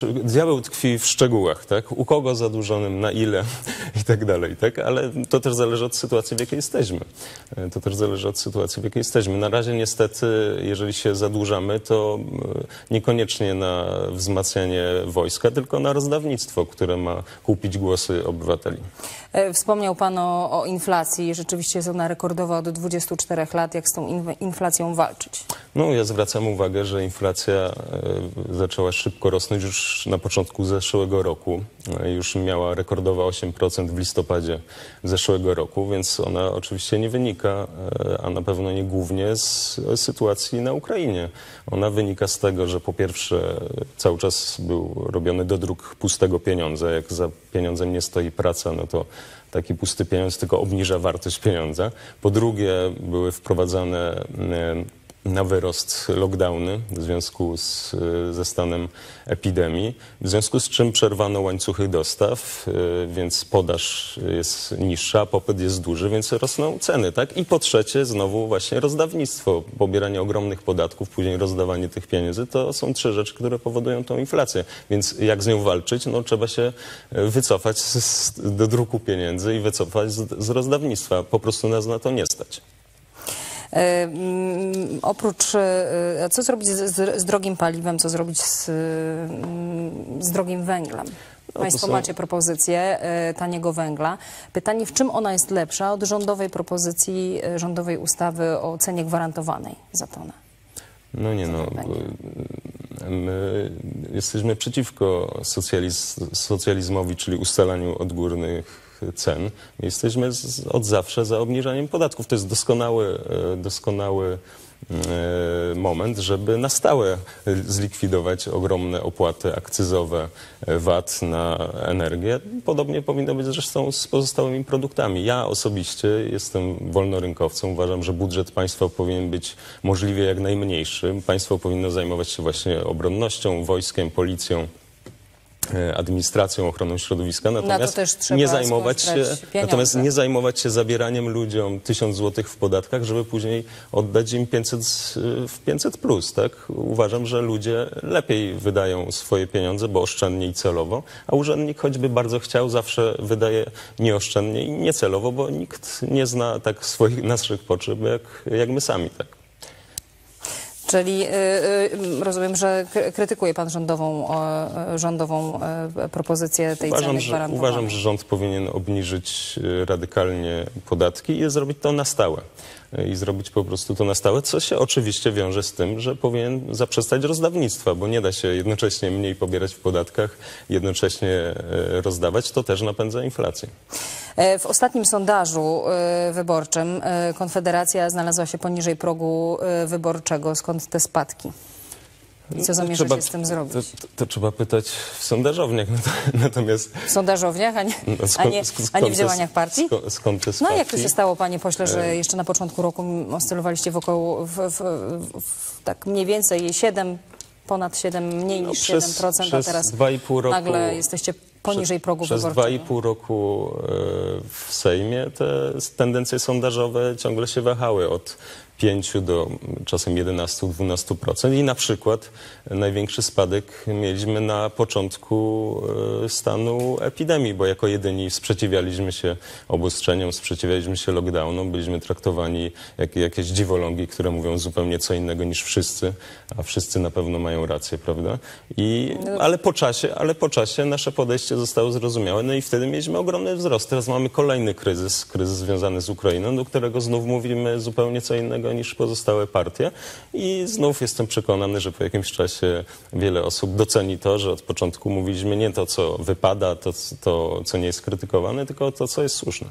Diabeł tkwi w szczegółach, tak? U kogo zadłużonym, na ile i tak dalej, tak? Ale to też zależy od sytuacji, w jakiej jesteśmy. E, To też zależy od sytuacji, w jakiej jesteśmy. Na razie niestety, jeżeli się zadłużamy, to e, niekoniecznie na wzmacnianie wojska, tylko na rozdawnictwo, które ma kupić głosy obywateli. E, Wspomniał Pan o, o inflacji. Rzeczywiście jest ona rekordowa od 24 lat. Jak z tą inflacją walczyć? No, ja zwracam uwagę, że inflacja e, zaczęła szybko rosnąć już na początku zeszłego roku. E, Już miała rekordowe 8% w listopadzie zeszłego roku, więc ona oczywiście nie wynika, e, a na pewno nie głównie z sytuacji na Ukrainie. Ona wynika z tego, że po pierwsze cały czas był robiony dodruk pustego pieniądza. Jak za pieniądzem nie stoi praca, no to taki pusty pieniądz tylko obniża wartość pieniądza. Po drugie były wprowadzane na wyrost lockdowny w związku z, y, ze stanem epidemii, w związku z czym przerwano łańcuchy dostaw, y, więc podaż jest niższa, popyt jest duży, więc rosną ceny, tak? I po trzecie znowu właśnie rozdawnictwo, pobieranie ogromnych podatków, później rozdawanie tych pieniędzy, to są trzy rzeczy, które powodują tą inflację. Więc jak z nią walczyć? No trzeba się y, wycofać z, do druku pieniędzy i wycofać z, z rozdawnictwa. Po prostu nas na to nie stać. E, mm, oprócz, e, co zrobić z, z, z drogim paliwem, co zrobić z, mm, z drogim węglem? to Państwo macie propozycję e, taniego węgla. Pytanie, w czym ona jest lepsza od rządowej propozycji, rządowej ustawy o cenie gwarantowanej za tonę? No nie no, my jesteśmy przeciwko socjaliz socjalizmowi, czyli ustalaniu odgórnych cen. My jesteśmy z, od zawsze za obniżaniem podatków. To jest doskonały, e, doskonały e, moment, żeby na stałe zlikwidować ogromne opłaty akcyzowe e, VAT na energię. Podobnie powinno być zresztą z pozostałymi produktami. Ja osobiście jestem wolnorynkowcem. Uważam, że budżet państwa powinien być możliwie jak najmniejszy. Państwo powinno zajmować się właśnie obronnością, wojskiem, policją e, administracją, ochroną środowiska, natomiast trzeba nie zajmować się, natomiast nie zajmować się zabieraniem ludziom 1000 zł w podatkach, żeby później oddać im 500 z- w 500 plus, tak? Uważam, że ludzie lepiej wydają swoje pieniądze, bo oszczędnie i celowo, a urzędnik choćby bardzo chciał, zawsze wydaje nieoszczędnie i niecelowo, bo nikt nie zna tak swoich naszych potrzeb jak, jak my sami, tak? Czyli y, y, rozumiem, że kry- krytykuje Pan rządową, e, rządową e, propozycję tej Uważam ceny że, uważam, że rząd powinien obniżyć y, radykalnie podatki i zrobić to na stałe. I zrobić po prostu to na stałe, co się oczywiście wiąże z tym, że powinien zaprzestać rozdawnictwa, bo nie da się jednocześnie mniej pobierać w podatkach, jednocześnie y, rozdawać. To też napędza inflację. E, W ostatnim sondażu e, wyborczym e, Konfederacja znalazła się poniżej progu wyborczego. Skąd te spadki? I co To zamierzacie z tym zrobić? To, to, trzeba pytać w sondażowniach. Natomiast W sondażowych, a nie, no, a skąd- nie, skąd a nie w działaniach partii? Skąd, skąd te No a jak to spadki? się stało, panie pośle, że jeszcze na początku roku oscylowaliście wokoło, w, w, w, tak mniej więcej 7, ponad 7, mniej No, niż przez- 7%, a teraz dwa i pół roku- nagle jesteście poniżej progu Przez dwa wyborczego. i pół roku e, w Sejmie te tendencje sondażowe ciągle się wahały od 5 do czasem 11-12% i na przykład największy spadek mieliśmy na początku e, stanu epidemii, bo jako jedyni sprzeciwialiśmy się obostrzeniom, sprzeciwialiśmy się lockdownom, byliśmy traktowani jak jakieś dziwolągi, które mówią zupełnie co innego niż wszyscy, a wszyscy na pewno mają rację, prawda? I, ale po czasie, ale po czasie nasze podejście zostało zrozumiałe, no i wtedy mieliśmy ogromny wzrost. Teraz mamy kolejny kryzys, kryzys związany z Ukrainą, do którego znów mówimy zupełnie co innego niż pozostałe partie i znów jestem przekonany, że po jakimś czasie wiele osób doceni to, że od początku mówiliśmy nie to, co wypada, to, to co nie jest krytykowane, tylko to, co jest słuszne.